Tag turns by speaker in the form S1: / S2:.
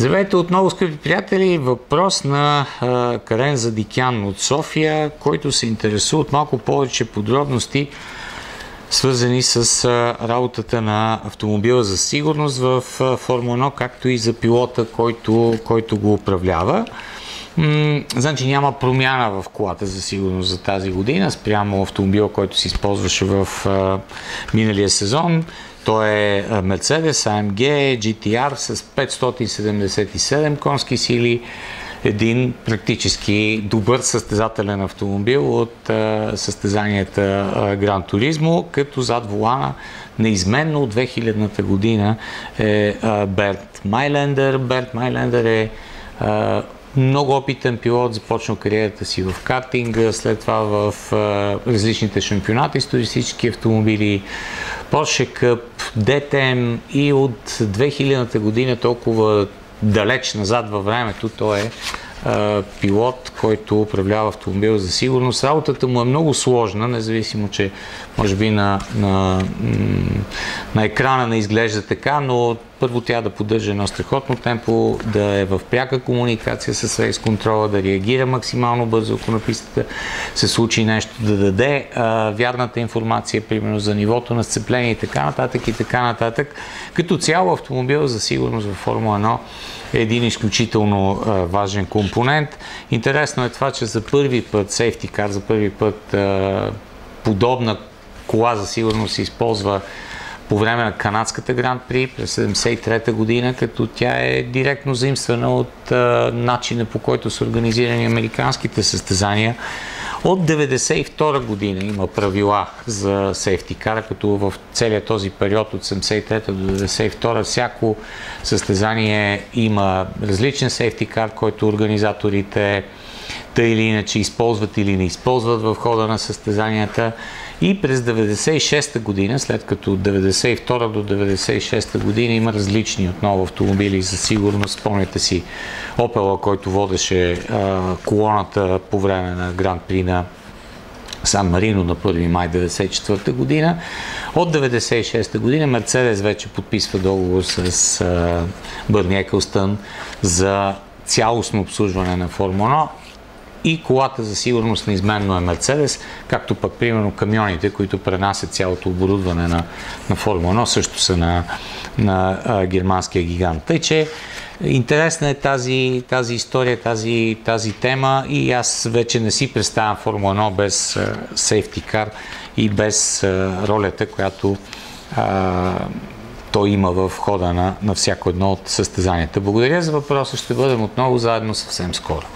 S1: Здравейте отново, скъпи приятели. Въпрос на а, Карен Задикян от София, който се интересува от малко повече подробности, свързани с а, работата на автомобила за сигурност в а, Формула 1, както и за пилота, който, който го управлява. М- значи няма промяна в колата за сигурност за тази година, спрямо автомобила, който се използваше в а, миналия сезон. Той е Mercedes AMG GTR с 577 конски сили, един практически добър състезателен автомобил от а, състезанията Гран Туризмо, като зад волана неизменно от 2000-та година е Берт Майлендър. Берт Майлендър е а, много опитен пилот, започнал кариерата си в картинга, след това в а, различните шампионати с туристически автомобили, Porsche Cup, DTM и от 2000-та година толкова далеч назад във времето той е пилот, който управлява автомобил за сигурност. Работата му е много сложна, независимо, че може би на, на, на екрана не изглежда така, но първо тя да поддържа едно страхотно темпо, да е в пряка комуникация с рейс контрола, да реагира максимално бързо, ако на пистата се случи нещо, да даде а, вярната информация, примерно за нивото на сцепление и така нататък и така нататък. Като цяло автомобил за сигурност във Формула 1 е един изключително а, важен компонент. Интересно е това, че за първи път, сейфти кар, за първи път а, подобна кола за сигурност се използва по време на канадската Гранд При през 73-та година, като тя е директно заимствана от а, начина по който са организирани американските състезания. От 1992 година има правила за сейфти кара, като в целият този период от 73 до 1992 всяко състезание има различен сейфти кар, който организаторите тъй или иначе използват или не използват в хода на състезанията. И през 96-та година, след като от 92 до 96-та година има различни отново автомобили за сигурност. Спомняте си Опела, който водеше а, колоната по време на Гранд При на Сан Марино на 1 май 1994 година. От 1996 година Мерцедес вече подписва договор с Бърни Екълстън за цялостно обслужване на Формула и колата за сигурност неизменно е Мерцедес, както пък примерно камионите, които пренасят цялото оборудване на, на Формула 1, също са на, на а, германския гигант. Тъй, че интересна е тази, тази история, тази, тази тема и аз вече не си представям Формула 1 без сейфти кар и без а, ролята, която а, той има в хода на, на всяко едно от състезанията. Благодаря за въпроса. Ще бъдем отново заедно съвсем скоро.